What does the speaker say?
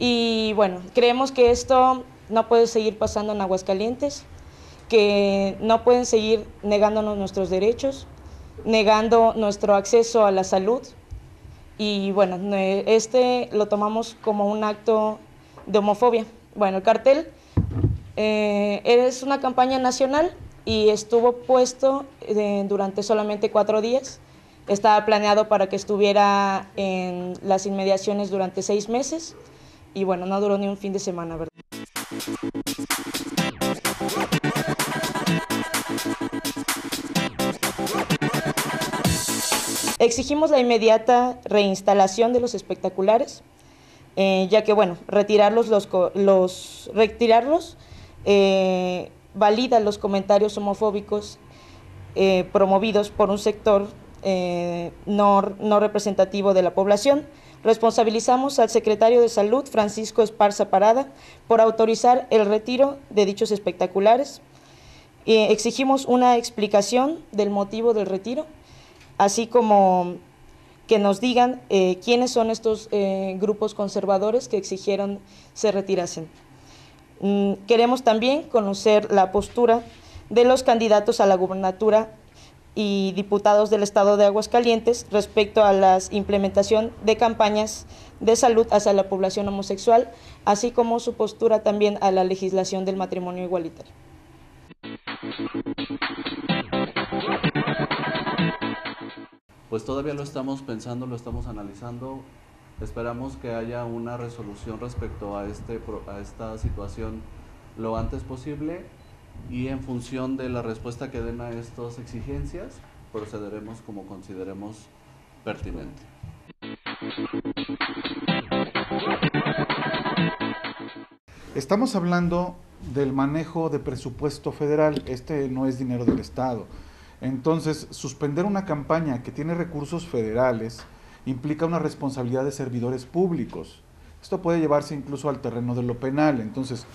Y bueno, creemos que esto no puede seguir pasando en Aguascalientes, que no pueden seguir negándonos nuestros derechos, negando nuestro acceso a la salud. Y bueno, este lo tomamos como un acto de homofobia. Bueno, el cartel eh, es una campaña nacional y estuvo puesto eh, durante solamente cuatro días. Estaba planeado para que estuviera en las inmediaciones durante seis meses y bueno, no duró ni un fin de semana, ¿verdad? Exigimos la inmediata reinstalación de los espectaculares, eh, ya que, bueno, retirarlos, los, los retirarlos eh, valida los comentarios homofóbicos eh, promovidos por un sector no, no representativo de la población. Responsabilizamos al secretario de Salud, Francisco Esparza Parada, por autorizar el retiro de dichos espectaculares. exigimos una explicación del motivo del retiro así como que nos digan eh, quiénes son estos eh, grupos conservadores que exigieron se retirasen. Mm, queremos también conocer la postura de los candidatos a la gubernatura y diputados del Estado de Aguascalientes respecto a la implementación de campañas de salud hacia la población homosexual, así como su postura también a la legislación del matrimonio igualitario. pues todavía lo estamos pensando, lo estamos analizando. Esperamos que haya una resolución respecto a, este, a esta situación lo antes posible y en función de la respuesta que den a estas exigencias, procederemos como consideremos pertinente. Estamos hablando del manejo de presupuesto federal, este no es dinero del Estado. Entonces, suspender una campaña que tiene recursos federales implica una responsabilidad de servidores públicos. Esto puede llevarse incluso al terreno de lo penal. Entonces.